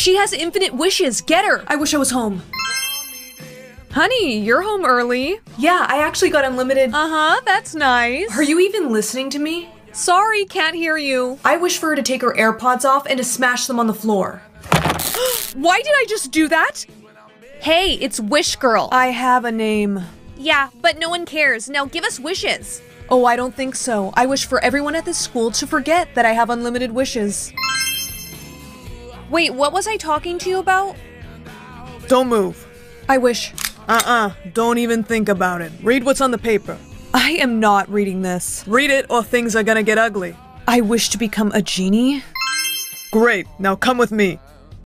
She has infinite wishes. Get her. I wish I was home. Honey, you're home early. Yeah, I actually got unlimited. Uh huh, that's nice. Are you even listening to me? Sorry, can't hear you. I wish for her to take her AirPods off and to smash them on the floor. Why did I just do that? Hey, it's Wish Girl. I have a name. yeah, but no one cares. Now give us wishes. Oh, I don't think so. I wish for everyone at this school to forget that I have unlimited wishes. Wait, what was I talking to you about? Don't move. I wish. Uh-uh. Don't even think about it. Read what's on the paper. I am not reading this. Read it or things are gonna get ugly. I wish to become a genie. Great. Now come with me.